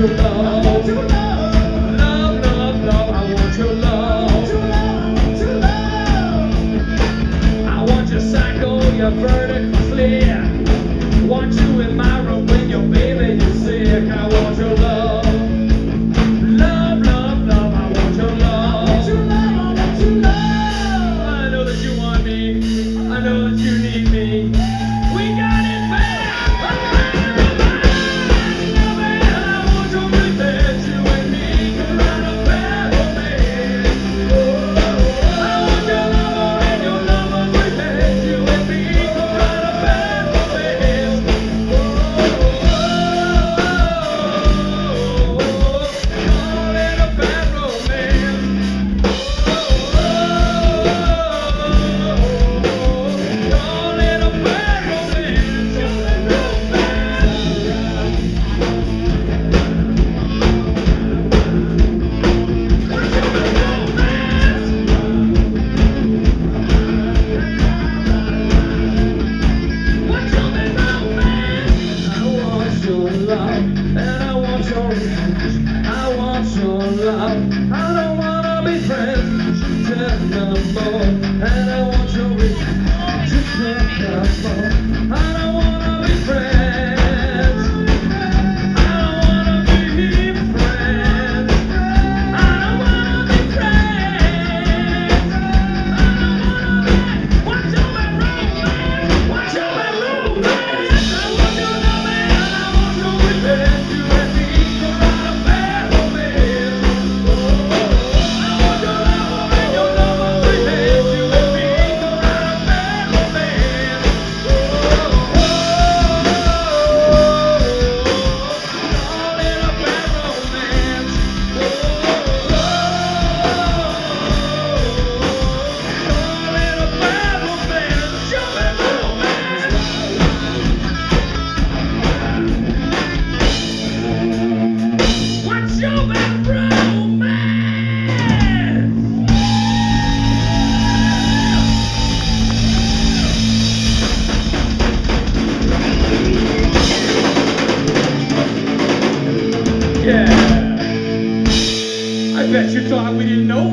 I want your love. Love, love, love. I want your love. Want your love. I want your oh, your clear. friends no more. And I thought we didn't know